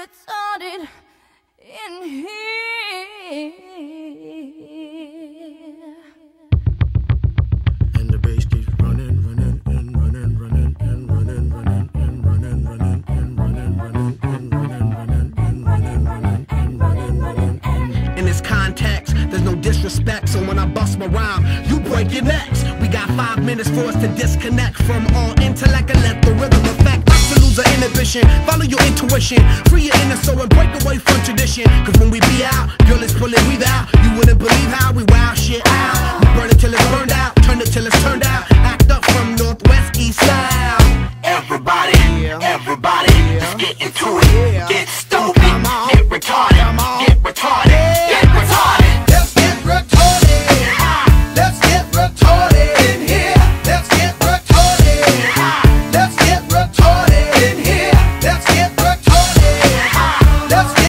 retarded in here. And the bass keeps running, running, and running, running, and running, running, and running, running, and running, running, and running, running, and running, running, and running, running, and In this context, there's no disrespect, so when I bust my rhyme, you break your necks. We got five minutes for us to disconnect from all intellect Follow your intuition, free your inner soul and break away from tradition. Cause when we be out, girl, it's pulling we out. You wouldn't believe how we wow shit out.